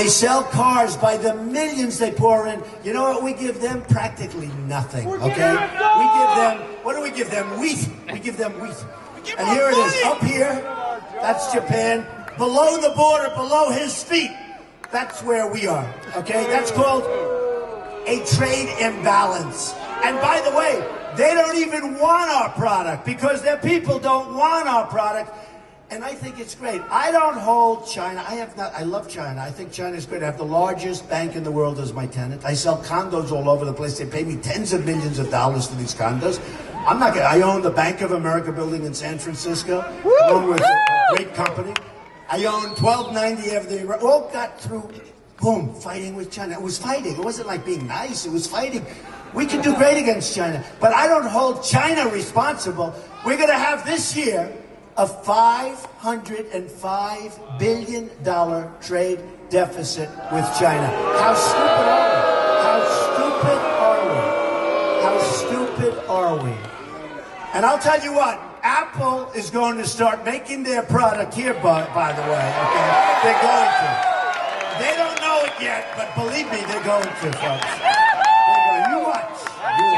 They sell cars by the millions they pour in. You know what we give them? Practically nothing. Okay? We give them, what do we give them? Wheat. We give them wheat. And here it is, up here, that's Japan. Below the border, below his feet, that's where we are. Okay? That's called a trade imbalance. And by the way, they don't even want our product because their people don't want our product and I think it's great. I don't hold China. I have not. I love China. I think China is great. I have the largest bank in the world as my tenant. I sell condos all over the place. They pay me tens of millions of dollars for these condos. I'm not. Gonna, I own the Bank of America building in San Francisco, along with a great company. I own 1290 Avenue. All got through. Boom, fighting with China. It was fighting. It wasn't like being nice. It was fighting. We can do great against China, but I don't hold China responsible. We're going to have this year a $505 billion trade deficit with China. How stupid are we? How stupid are we? How stupid are we? And I'll tell you what, Apple is going to start making their product here, by, by the way, okay? They're going to. They don't know it yet, but believe me, they're going to, folks. You watch. You.